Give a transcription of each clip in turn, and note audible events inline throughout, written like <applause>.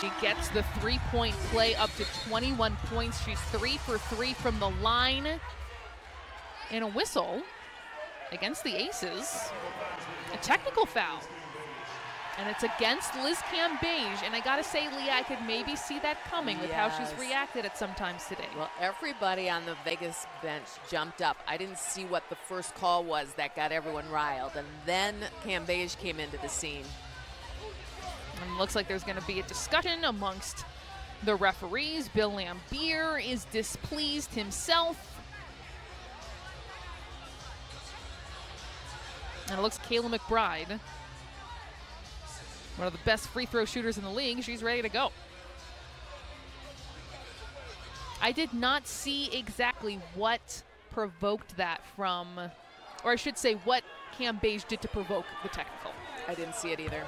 She gets the three-point play up to 21 points. She's three for three from the line. And a whistle against the Aces. A technical foul. And it's against Liz Cambage. And I got to say, Leah, I could maybe see that coming with how she's reacted at some times today. Well, everybody on the Vegas bench jumped up. I didn't see what the first call was that got everyone riled. And then Cambage came into the scene. And looks like there's going to be a discussion amongst the referees. Bill Laimbeer is displeased himself. And it looks Kayla McBride, one of the best free throw shooters in the league. She's ready to go. I did not see exactly what provoked that from, or I should say, what Cambage did to provoke the technical. I didn't see it either.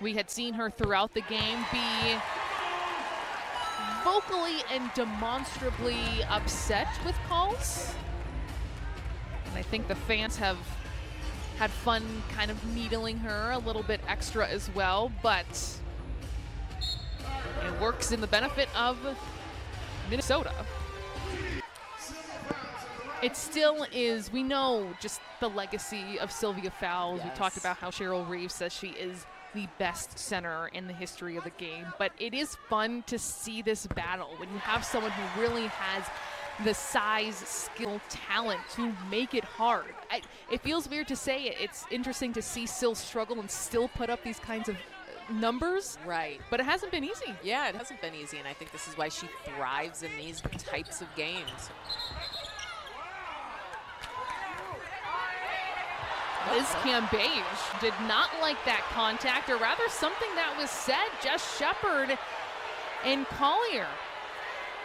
We had seen her throughout the game be vocally and demonstrably upset with calls. And I think the fans have had fun kind of needling her a little bit extra as well, but it works in the benefit of Minnesota. It still is, we know just the legacy of Sylvia Fowles. We talked about how Cheryl Reeves says she is the best center in the history of the game. But it is fun to see this battle when you have someone who really has the size, skill, talent to make it hard. I, it feels weird to say it. It's interesting to see Syl struggle and still put up these kinds of uh, numbers, Right. but it hasn't been easy. Yeah, it hasn't been easy, and I think this is why she thrives in these types of games. Liz Cambage did not like that contact, or rather something that was said. Jess Shepard and Collier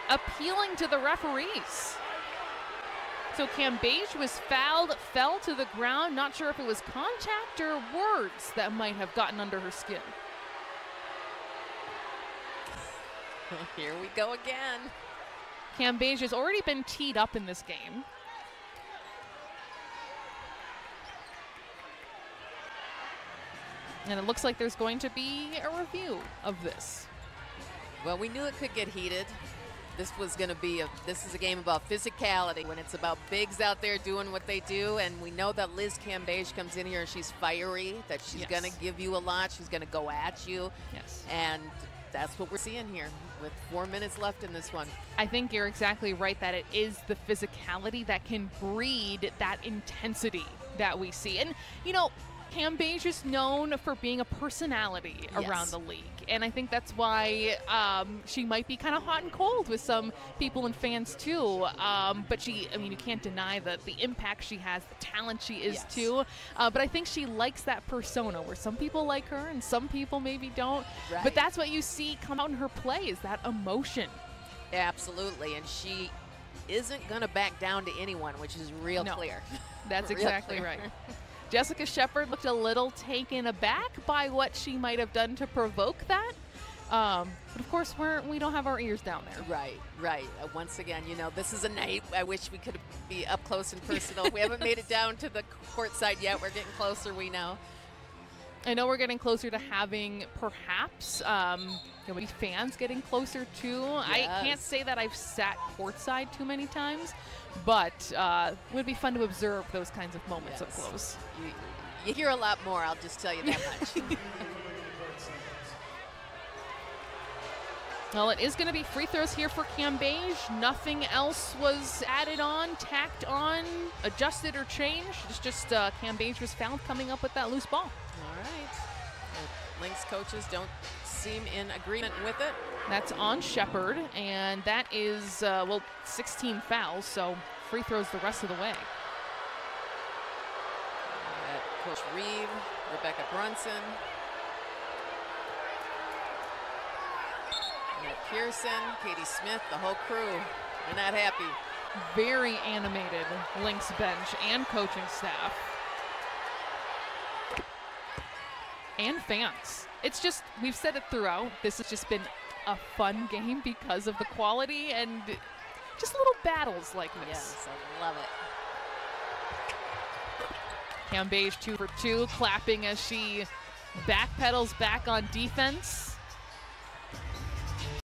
appealing to the referees. So Cambage was fouled, fell to the ground. Not sure if it was contact or words that might have gotten under her skin. <laughs> Here we go again. Cambage has already been teed up in this game. And it looks like there's going to be a review of this. Well, we knew it could get heated. This was going to be a. This is a game about physicality. When it's about bigs out there doing what they do, and we know that Liz Cambage comes in here and she's fiery. That she's Yes. going to give you a lot. She's going to go at you, Yes. and that's what we're seeing here with four minutes left in this one. I think you're exactly right that it is the physicality that can breed that intensity that we see. And, you know, Cambage is just known for being a personality Yes. around the league. And I think that's why um, she might be kind of hot and cold with some people and fans, too. Um, but she, I mean, you can't deny the, the impact she has, the talent she is, Yes. too. Uh, but I think she likes that persona where some people like her and some people maybe don't. Right. But that's what you see come out in her play is that emotion. Absolutely, and she isn't going to back down to anyone, which is real No. clear. <laughs> That's Real exactly clear. right. <laughs> Jessica Shepard looked a little taken aback by what she might have done to provoke that. Um, but of course, we're we don't have our ears down there. Right, right. Uh, once again, you know, this is a night I wish we could be up close and personal. we haven't made it down to the court side yet. We're getting closer, we know. I know we're getting closer to having perhaps um, you know, maybe fans getting closer too. I can't say that I've sat courtside too many times, but uh, it would be fun to observe those kinds of moments up close. You, you hear a lot more, I'll just tell you that much. <laughs> <laughs> Well, it is going to be free throws here for Cambage. Nothing else was added on, tacked on, adjusted, or changed. It's just uh, Cambage was found coming up with that loose ball. Right. The Lynx coaches don't seem in agreement with it. That's on Shepard, and that is, uh, well, 16 fouls, so free throws the rest of the way. Uh, Coach Reeve, Rebekkah Brunson, Plenette Pierson, Katie Smith, the whole crew. They're not happy. Very animated Lynx bench and coaching staff. And fans. It's just, we've said it throughout. This has just been a fun game because of the quality and just little battles like this. Yes, I love it. Cambage two for two, clapping as she backpedals back on defense.